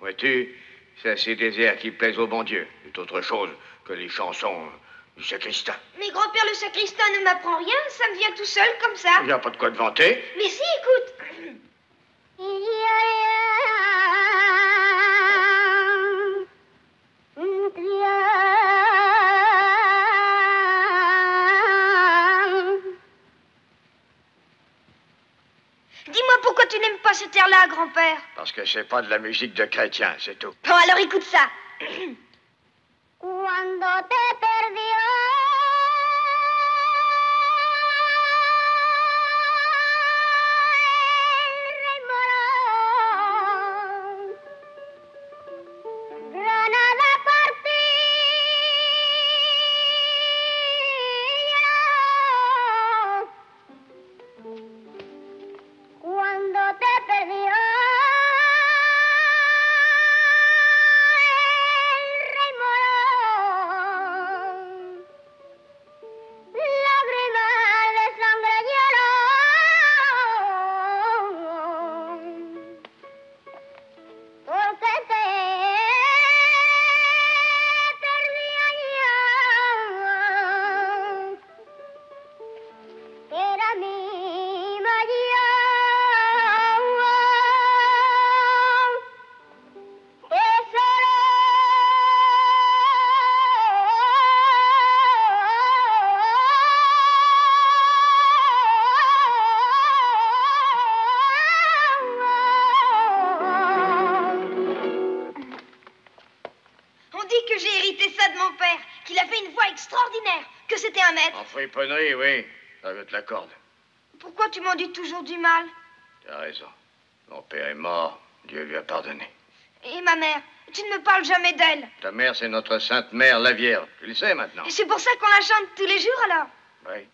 Vois-tu, c'est ces déserts qui plaisent au bon Dieu. C'est autre chose que les chansons du sacristain. Mais grand-père le sacristain ne m'apprend rien, ça me vient tout seul comme ça. Il n'y a pas de quoi te vanter. Mais si, écoute. Tu n'aimes pas cet air-là, grand-père. Parce que c'est pas de la musique de chrétien, c'est tout. Bon, alors écoute ça. Cuando te perdió. Dit que j'ai hérité ça de mon père, qu'il a fait une voix extraordinaire, que c'était un maître. En friponnerie, oui. Ça, je te l'accorde. Pourquoi tu m'en dis toujours du mal? T'as raison. Mon père est mort. Dieu lui a pardonné. Et ma mère? Tu ne me parles jamais d'elle. Ta mère, c'est notre sainte mère, la Vierge. Tu le sais maintenant. Et c'est pour ça qu'on la chante tous les jours alors Oui.